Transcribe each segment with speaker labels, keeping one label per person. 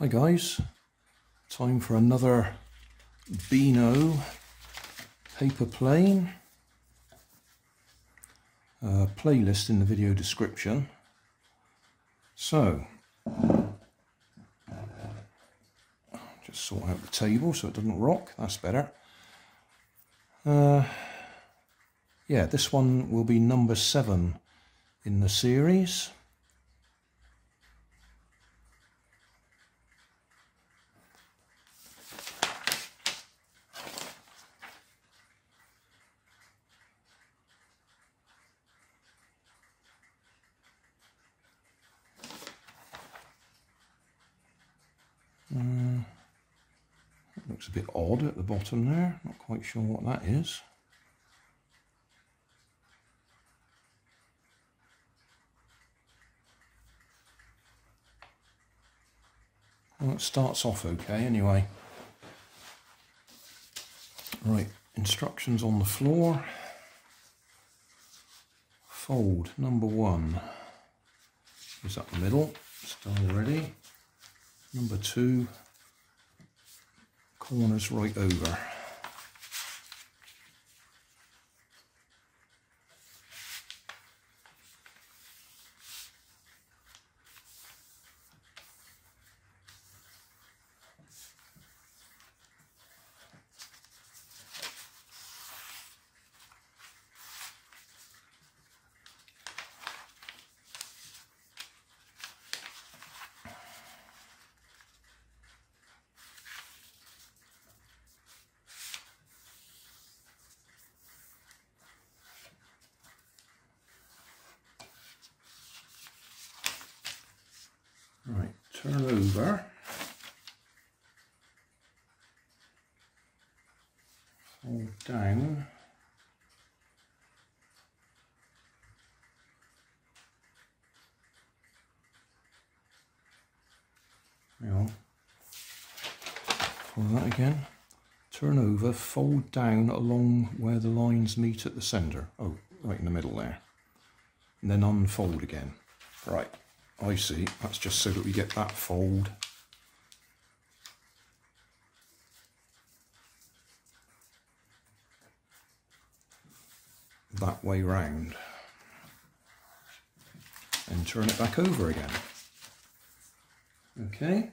Speaker 1: Hi guys, time for another Beano paper plane. Uh, playlist in the video description. So, just sort out the table so it doesn't rock, that's better. Uh, yeah, this one will be number seven in the series. Looks a bit odd at the bottom there, not quite sure what that is. Well, it starts off okay anyway. Right, instructions on the floor. Fold number one is up the middle, still ready. Number two, corners right over. Right, turn over. Fold down. On. Follow that again. Turn over, fold down along where the lines meet at the centre. Oh, right in the middle there. And then unfold again. Right. I see, that's just so that we get that fold. That way round. And turn it back over again. Okay.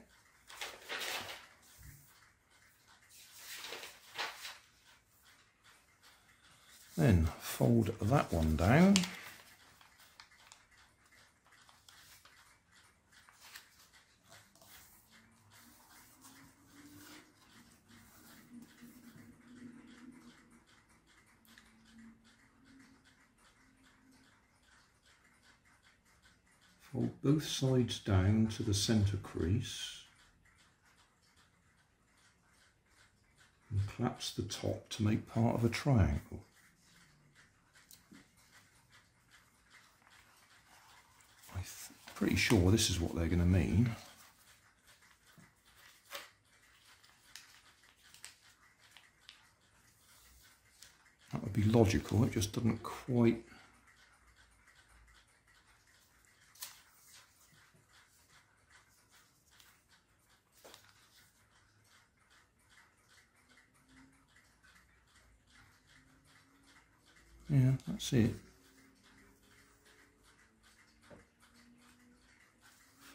Speaker 1: Then fold that one down. Fold both sides down to the centre crease and collapse the top to make part of a triangle. I'm pretty sure this is what they're going to mean. That would be logical, it just doesn't quite Yeah, that's it.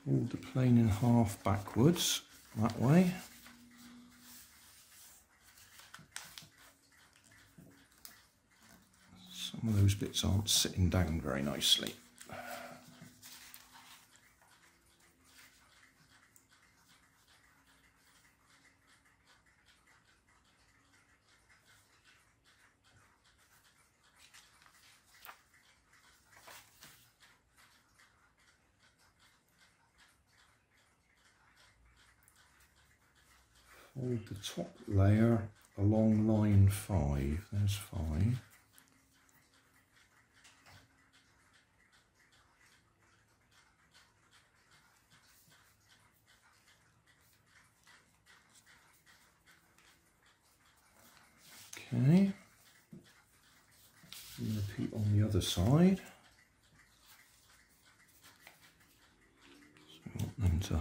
Speaker 1: Fold the plane in half backwards, that way. Some of those bits aren't sitting down very nicely. Fold the top layer along line 5, there's 5. Okay, repeat on the other side. So we want them to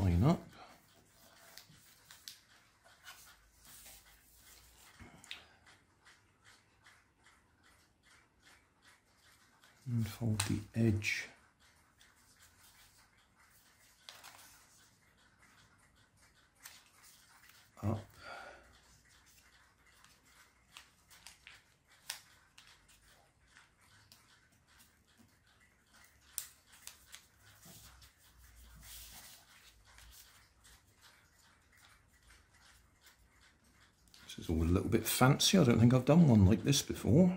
Speaker 1: line and fold the edge up This is all a little bit fancy. I don't think I've done one like this before.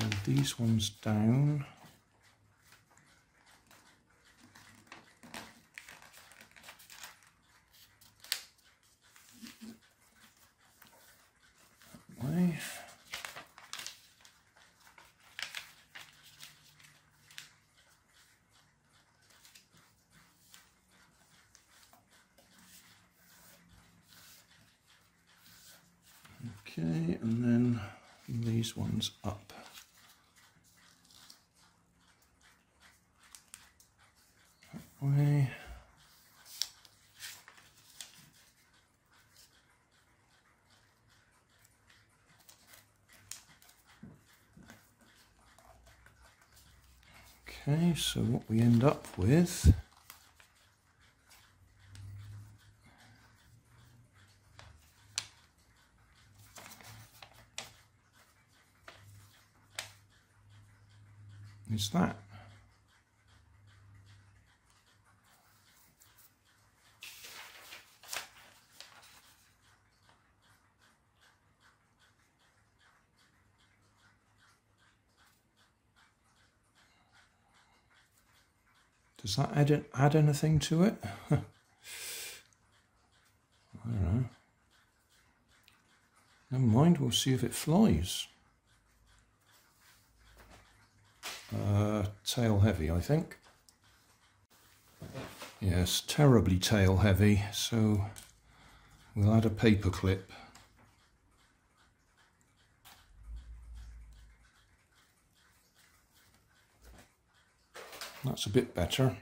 Speaker 1: And these ones down. Okay, and then these ones up. Way. Okay, so what we end up with is that? Does that add, add anything to it? I don't know. Never mind, we'll see if it flies. Uh, tail heavy, I think. Yes, terribly tail heavy, so we'll add a paper That's a bit better.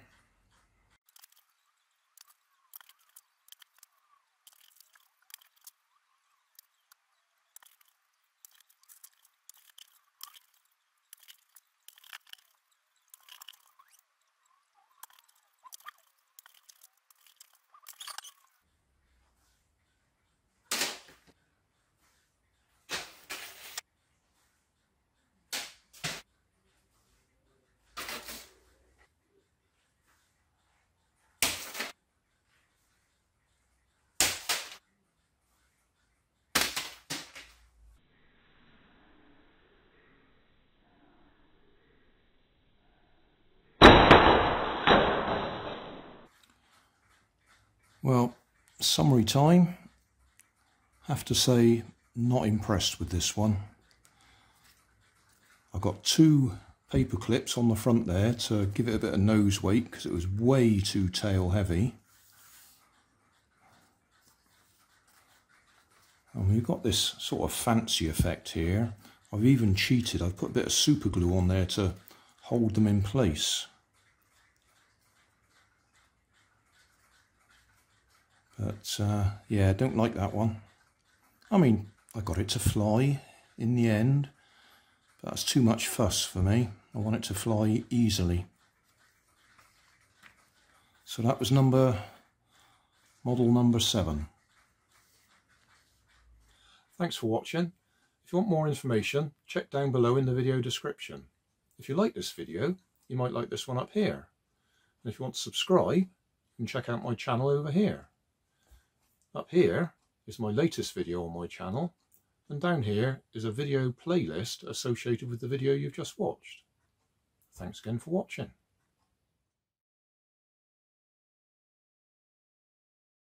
Speaker 1: Well, summary time. Have to say, not impressed with this one. I've got two paper clips on the front there to give it a bit of nose weight because it was way too tail heavy. And we've got this sort of fancy effect here. I've even cheated. I've put a bit of super glue on there to hold them in place. But uh, yeah, I don't like that one. I mean, I got it to fly in the end, but that's too much fuss for me. I want it to fly easily. So that was number, model number seven. Thanks for watching. If you want more information, check down below in the video description. If you like this video, you might like this one up here. And if you want to subscribe, you can check out my channel over here. Up here is my latest video on my channel and down here is a video playlist associated with the video you've just watched. Thanks again for watching.